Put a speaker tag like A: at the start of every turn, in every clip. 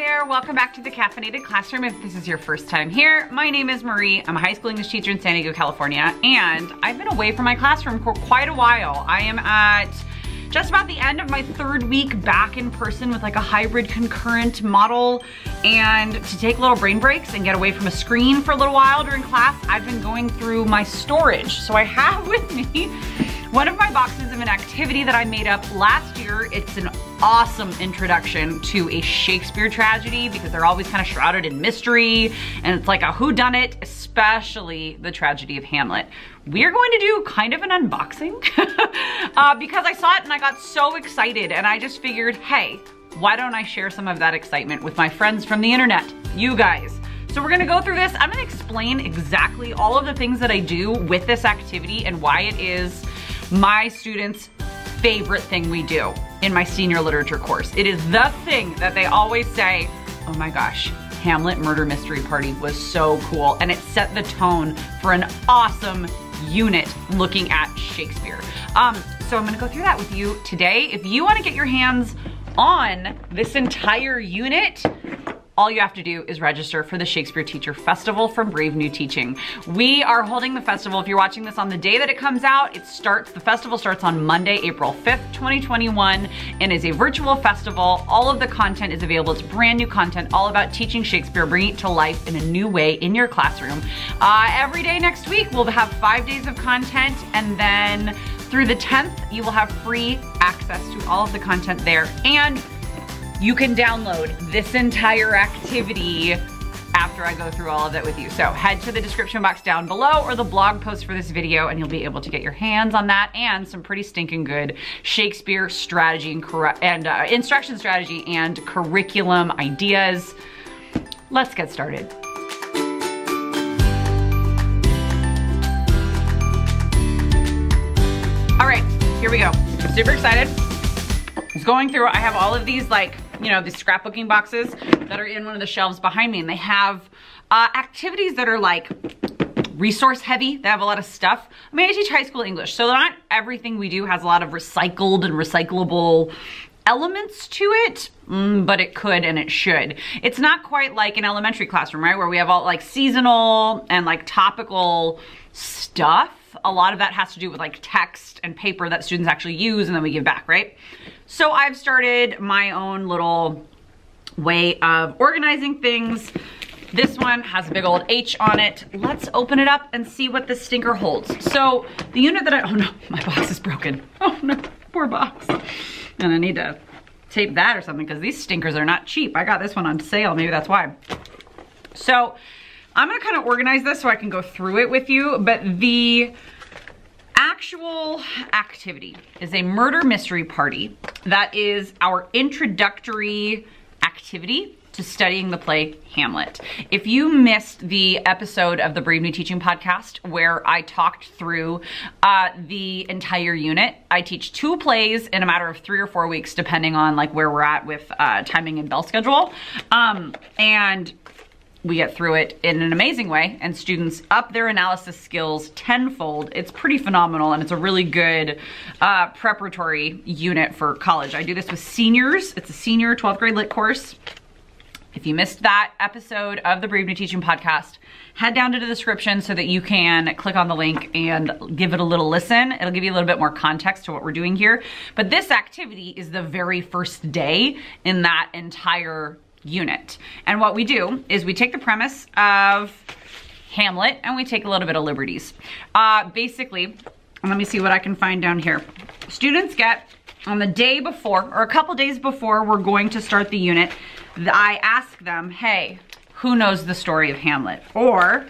A: there, welcome back to the Caffeinated Classroom. If this is your first time here, my name is Marie. I'm a high school English teacher in San Diego, California, and I've been away from my classroom for quite a while. I am at just about the end of my third week back in person with like a hybrid concurrent model. And to take little brain breaks and get away from a screen for a little while during class, I've been going through my storage. So I have with me one of my boxes of an activity that I made up last year. It's an awesome introduction to a Shakespeare tragedy because they're always kind of shrouded in mystery and it's like a whodunit, especially the tragedy of Hamlet. We're going to do kind of an unboxing uh, because I saw it and I got so excited and I just figured, hey, why don't I share some of that excitement with my friends from the internet, you guys. So we're gonna go through this. I'm gonna explain exactly all of the things that I do with this activity and why it is my students' favorite thing we do in my senior literature course. It is the thing that they always say, oh my gosh, Hamlet Murder Mystery Party was so cool. And it set the tone for an awesome unit looking at Shakespeare. Um, so I'm gonna go through that with you today. If you wanna get your hands on this entire unit, all you have to do is register for the Shakespeare Teacher Festival from Brave New Teaching. We are holding the festival, if you're watching this on the day that it comes out, it starts, the festival starts on Monday, April 5th, 2021, and is a virtual festival. All of the content is available. It's brand new content, all about teaching Shakespeare, bringing it to life in a new way in your classroom. Uh, every day next week, we'll have five days of content, and then through the 10th, you will have free access to all of the content there. And you can download this entire activity after I go through all of it with you. So head to the description box down below or the blog post for this video and you'll be able to get your hands on that and some pretty stinking good Shakespeare strategy and, and uh, instruction strategy and curriculum ideas. Let's get started. All right, here we go. I'm super excited. I was going through, I have all of these like you know, these scrapbooking boxes that are in one of the shelves behind me. And they have uh, activities that are like resource heavy. They have a lot of stuff. I mean, I teach high school English, so not everything we do has a lot of recycled and recyclable elements to it, mm, but it could and it should. It's not quite like an elementary classroom, right? Where we have all like seasonal and like topical stuff. A lot of that has to do with like text and paper that students actually use and then we give back, right? So I've started my own little way of organizing things. This one has a big old H on it. Let's open it up and see what this stinker holds. So the unit that I, oh no, my box is broken. Oh no, poor box. And I need to tape that or something because these stinkers are not cheap. I got this one on sale, maybe that's why. So I'm gonna kind of organize this so I can go through it with you, but the actual activity is a murder mystery party that is our introductory activity to studying the play Hamlet. If you missed the episode of the Brave New Teaching podcast where I talked through uh, the entire unit, I teach two plays in a matter of three or four weeks, depending on like where we're at with uh, timing and bell schedule. Um, and we get through it in an amazing way and students up their analysis skills tenfold. It's pretty phenomenal and it's a really good uh, preparatory unit for college. I do this with seniors. It's a senior 12th grade lit course. If you missed that episode of the Brave New Teaching podcast, head down to the description so that you can click on the link and give it a little listen. It'll give you a little bit more context to what we're doing here. But this activity is the very first day in that entire unit. And what we do is we take the premise of Hamlet and we take a little bit of liberties. Uh, basically, let me see what I can find down here. Students get on the day before or a couple days before we're going to start the unit, I ask them, hey, who knows the story of Hamlet? Or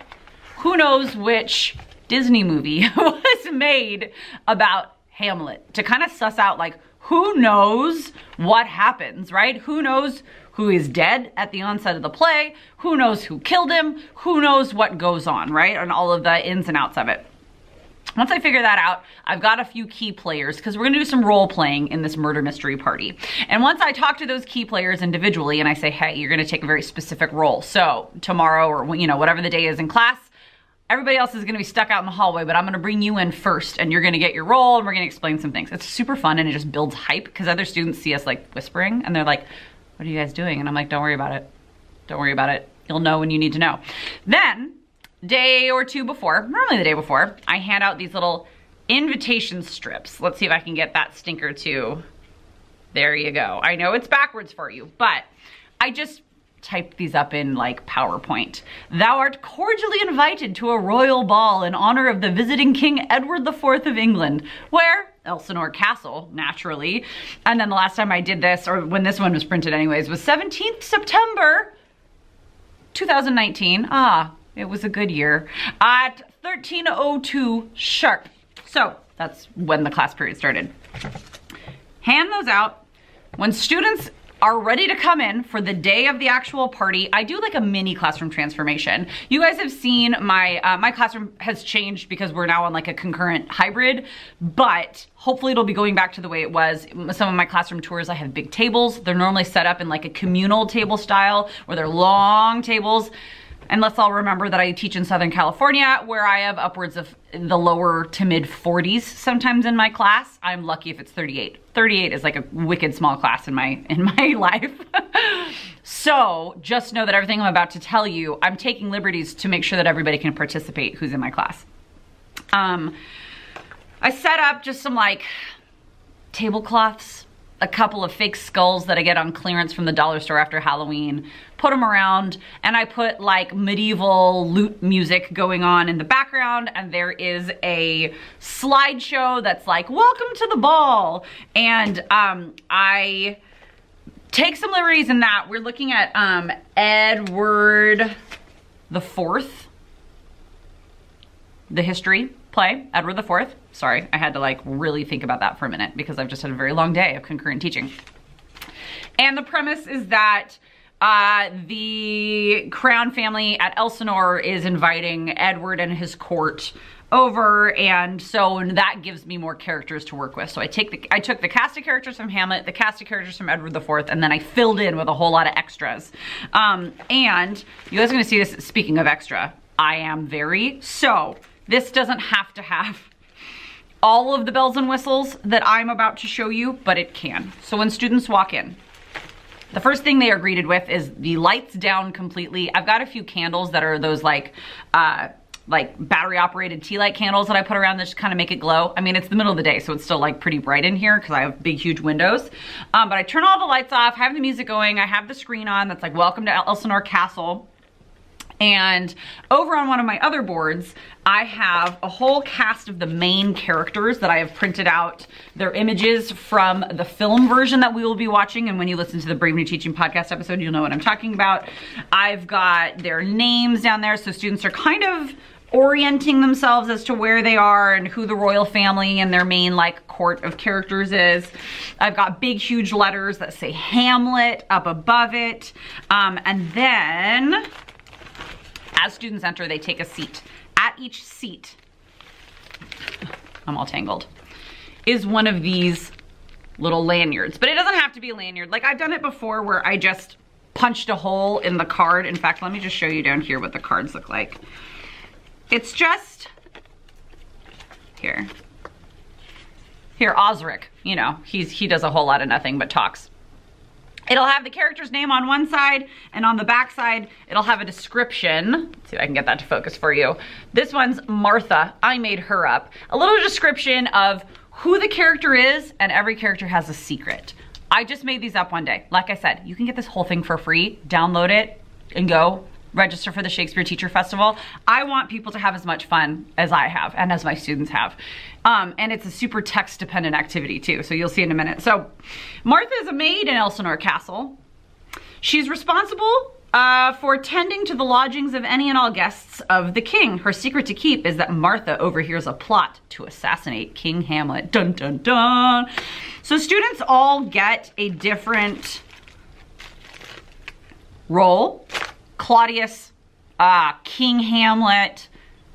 A: who knows which Disney movie was made about Hamlet to kind of suss out like who knows what happens, right? Who knows who is dead at the onset of the play, who knows who killed him, who knows what goes on, right? And all of the ins and outs of it. Once I figure that out, I've got a few key players because we're gonna do some role playing in this murder mystery party. And once I talk to those key players individually and I say, hey, you're gonna take a very specific role. So tomorrow or you know whatever the day is in class, everybody else is gonna be stuck out in the hallway, but I'm gonna bring you in first and you're gonna get your role and we're gonna explain some things. It's super fun and it just builds hype because other students see us like whispering and they're like, what are you guys doing? And I'm like, don't worry about it. Don't worry about it. You'll know when you need to know. Then, day or two before, normally the day before, I hand out these little invitation strips. Let's see if I can get that stinker too. There you go. I know it's backwards for you, but I just typed these up in like PowerPoint. Thou art cordially invited to a royal ball in honor of the visiting King Edward IV of England, where Elsinore Castle, naturally. And then the last time I did this, or when this one was printed anyways, was 17th September 2019. Ah, it was a good year. At 1302 sharp. So that's when the class period started. Hand those out. When students are ready to come in for the day of the actual party, I do like a mini classroom transformation. You guys have seen my, uh, my classroom has changed because we're now on like a concurrent hybrid, but hopefully it'll be going back to the way it was. Some of my classroom tours, I have big tables. They're normally set up in like a communal table style where they're long tables. And let's all remember that I teach in Southern California where I have upwards of the lower to mid 40s sometimes in my class. I'm lucky if it's 38. 38 is like a wicked small class in my in my life. so just know that everything I'm about to tell you, I'm taking liberties to make sure that everybody can participate who's in my class. Um, I set up just some like tablecloths a couple of fake skulls that I get on clearance from the dollar store after Halloween, put them around, and I put like medieval lute music going on in the background, and there is a slideshow that's like, welcome to the ball. And um, I take some liberties in that. We're looking at um, Edward the Fourth, the history play, Edward the Fourth. Sorry, I had to like really think about that for a minute because I've just had a very long day of concurrent teaching. And the premise is that uh, the crown family at Elsinore is inviting Edward and his court over and so that gives me more characters to work with. So I take the I took the cast of characters from Hamlet, the cast of characters from Edward IV, and then I filled in with a whole lot of extras. Um, and you guys are gonna see this, speaking of extra, I am very, so this doesn't have to have all of the bells and whistles that I'm about to show you, but it can. So when students walk in, the first thing they are greeted with is the lights down completely. I've got a few candles that are those like, uh, like battery operated tea light candles that I put around that just kind of make it glow. I mean, it's the middle of the day, so it's still like pretty bright in here because I have big, huge windows. Um, but I turn all the lights off, have the music going. I have the screen on that's like, welcome to Elsinore Castle. And over on one of my other boards, I have a whole cast of the main characters that I have printed out their images from the film version that we will be watching. And when you listen to the Brave New Teaching podcast episode, you'll know what I'm talking about. I've got their names down there. So students are kind of orienting themselves as to where they are and who the royal family and their main like court of characters is. I've got big huge letters that say Hamlet up above it. Um, and then as students enter, they take a seat. At each seat, I'm all tangled, is one of these little lanyards. But it doesn't have to be a lanyard. Like I've done it before where I just punched a hole in the card. In fact, let me just show you down here what the cards look like. It's just, here. Here, Osric, you know, he's he does a whole lot of nothing but talks. It'll have the character's name on one side and on the back side, it'll have a description. Let's see if I can get that to focus for you. This one's Martha. I made her up. A little description of who the character is and every character has a secret. I just made these up one day. Like I said, you can get this whole thing for free. Download it and go register for the Shakespeare Teacher Festival. I want people to have as much fun as I have and as my students have. Um, and it's a super text dependent activity too, so you'll see in a minute. So Martha is a maid in Elsinore Castle. She's responsible uh, for tending to the lodgings of any and all guests of the king. Her secret to keep is that Martha overhears a plot to assassinate King Hamlet. Dun dun dun. So students all get a different role Claudius, uh, King Hamlet,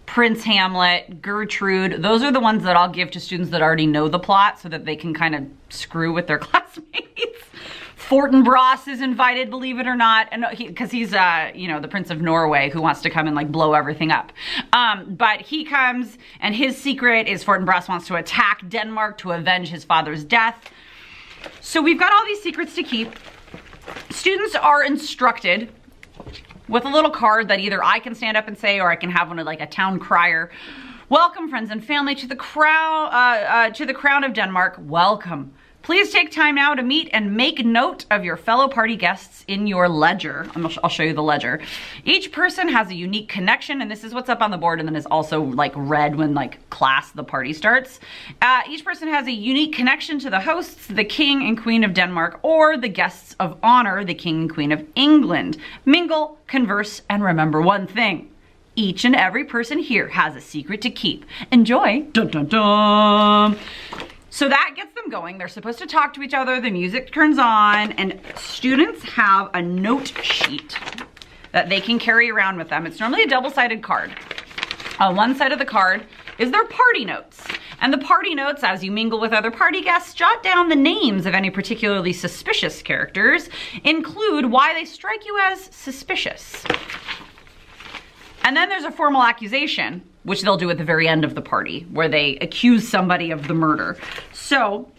A: Prince Hamlet, Gertrude. Those are the ones that I'll give to students that already know the plot so that they can kind of screw with their classmates. Fortinbras is invited, believe it or not, and because he, he's, uh, you know, the Prince of Norway who wants to come and like blow everything up. Um, but he comes, and his secret is Fortinbras wants to attack Denmark to avenge his father's death. So we've got all these secrets to keep. students are instructed with a little card that either I can stand up and say or I can have one of like a town crier. Welcome friends and family to the crown, uh, uh, to the crown of Denmark. Welcome. Please take time now to meet and make note of your fellow party guests in your ledger. I'll show you the ledger. Each person has a unique connection, and this is what's up on the board, and then is also like read when like class the party starts. Uh, each person has a unique connection to the hosts, the king and queen of Denmark, or the guests of honor, the king and queen of England. Mingle, converse, and remember one thing. Each and every person here has a secret to keep. Enjoy. Dun dun dun. So that gets them going. They're supposed to talk to each other. The music turns on and students have a note sheet that they can carry around with them. It's normally a double-sided card. On one side of the card is their party notes. And the party notes, as you mingle with other party guests, jot down the names of any particularly suspicious characters, include why they strike you as suspicious. And then there's a formal accusation, which they'll do at the very end of the party, where they accuse somebody of the murder. So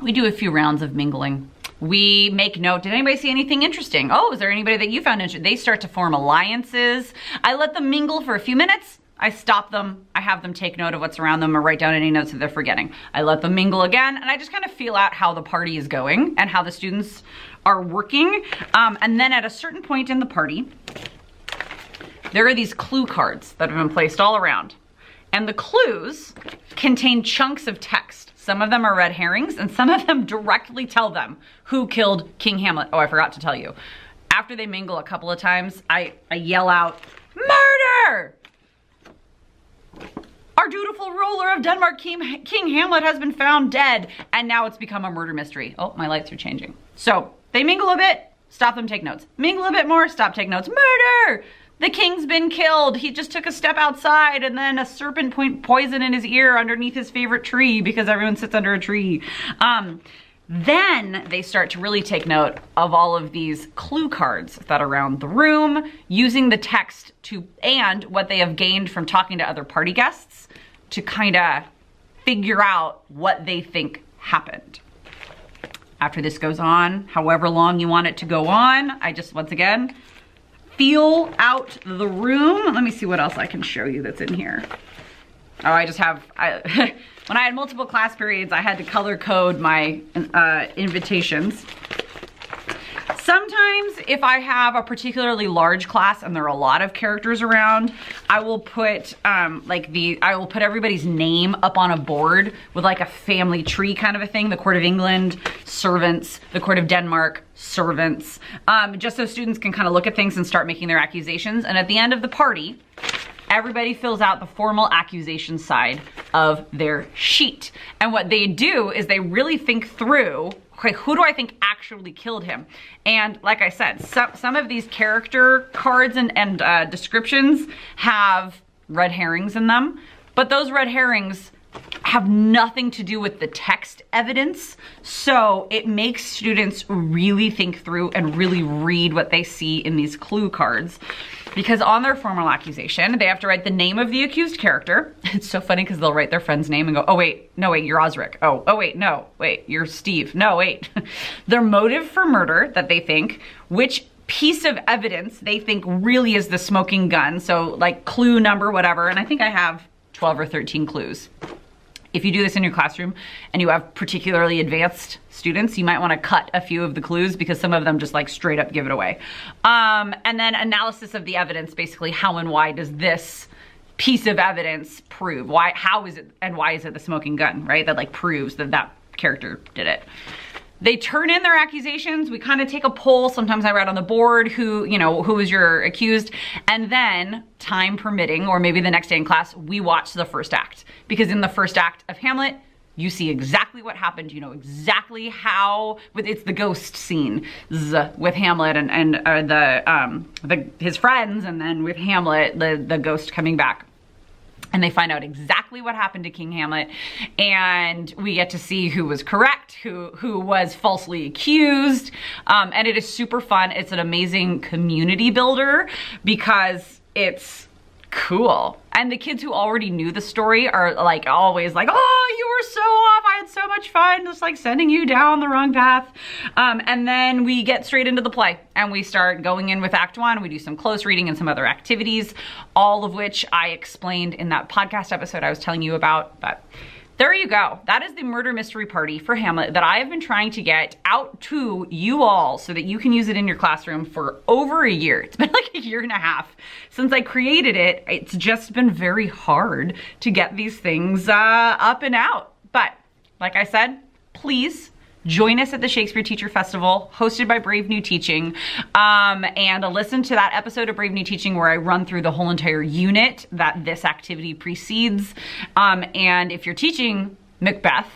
A: we do a few rounds of mingling. We make note, did anybody see anything interesting? Oh, is there anybody that you found interesting? They start to form alliances. I let them mingle for a few minutes. I stop them, I have them take note of what's around them or write down any notes that they're forgetting. I let them mingle again and I just kind of feel out how the party is going and how the students are working. Um, and then at a certain point in the party, there are these clue cards that have been placed all around. And the clues contain chunks of text. Some of them are red herrings and some of them directly tell them who killed King Hamlet. Oh, I forgot to tell you. After they mingle a couple of times, I, I yell out, murder! Our dutiful ruler of Denmark, King, King Hamlet, has been found dead, and now it's become a murder mystery. Oh, my lights are changing. So they mingle a bit, stop them, take notes. Mingle a bit more, stop, take notes. Murder! The king's been killed. He just took a step outside and then a serpent point poison in his ear underneath his favorite tree because everyone sits under a tree. Um, then they start to really take note of all of these clue cards that are around the room, using the text to, and what they have gained from talking to other party guests to kind of figure out what they think happened. After this goes on, however long you want it to go on, I just, once again, feel out the room. Let me see what else I can show you that's in here. Oh, I just have, I, when I had multiple class periods, I had to color code my uh, invitations. Sometimes if I have a particularly large class and there are a lot of characters around, I will put um, like the, I will put everybody's name up on a board with like a family tree kind of a thing. The Court of England, servants, the Court of Denmark, servants, um, just so students can kind of look at things and start making their accusations. And at the end of the party, everybody fills out the formal accusation side of their sheet. And what they do is they really think through okay, who do I think actually killed him? And like I said, some, some of these character cards and, and uh, descriptions have red herrings in them, but those red herrings have nothing to do with the text evidence. So it makes students really think through and really read what they see in these clue cards because on their formal accusation, they have to write the name of the accused character. It's so funny because they'll write their friend's name and go, oh wait, no wait, you're Osric. Oh, oh wait, no, wait, you're Steve. No, wait. their motive for murder that they think, which piece of evidence they think really is the smoking gun. So like clue number, whatever. And I think I have 12 or 13 clues. If you do this in your classroom and you have particularly advanced students, you might wanna cut a few of the clues because some of them just like straight up give it away. Um, and then analysis of the evidence, basically how and why does this piece of evidence prove? Why, how is it, and why is it the smoking gun, right? That like proves that that character did it. They turn in their accusations. We kind of take a poll. Sometimes I write on the board who, you know, who is your accused. And then time permitting, or maybe the next day in class, we watch the first act. Because in the first act of Hamlet, you see exactly what happened. You know exactly how, with it's the ghost scene with Hamlet and, and uh, the, um, the, his friends. And then with Hamlet, the, the ghost coming back and they find out exactly what happened to King Hamlet and we get to see who was correct, who, who was falsely accused. Um, and it is super fun. It's an amazing community builder because it's cool. And the kids who already knew the story are like always like, oh, you were so off. I had so much fun just like sending you down the wrong path. Um, and then we get straight into the play and we start going in with act one. We do some close reading and some other activities, all of which I explained in that podcast episode I was telling you about. But there you go. That is the murder mystery party for Hamlet that I have been trying to get out to you all so that you can use it in your classroom for over a year. It's been like a year and a half since I created it. It's just been very hard to get these things uh, up and out. But like I said, please join us at the Shakespeare Teacher Festival hosted by Brave New Teaching um, and listen to that episode of Brave New Teaching where I run through the whole entire unit that this activity precedes. Um, and if you're teaching Macbeth,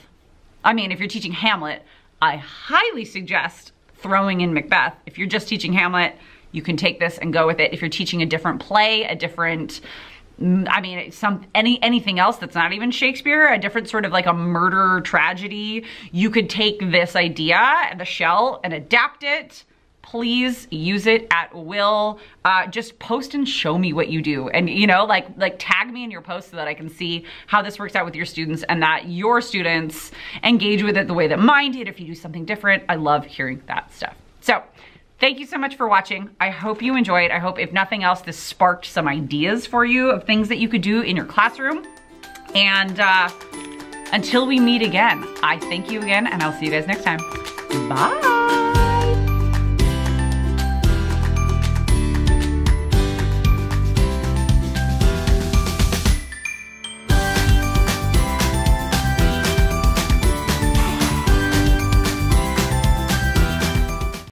A: I mean, if you're teaching Hamlet, I highly suggest throwing in Macbeth. If you're just teaching Hamlet, you can take this and go with it. If you're teaching a different play, a different I mean, some any anything else that's not even Shakespeare, a different sort of like a murder tragedy. You could take this idea, and the shell, and adapt it. Please use it at will. Uh, just post and show me what you do, and you know, like like tag me in your post so that I can see how this works out with your students, and that your students engage with it the way that mine did. If you do something different, I love hearing that stuff. So. Thank you so much for watching. I hope you enjoyed. I hope if nothing else, this sparked some ideas for you of things that you could do in your classroom. And uh, until we meet again, I thank you again and I'll see you guys next time. Bye.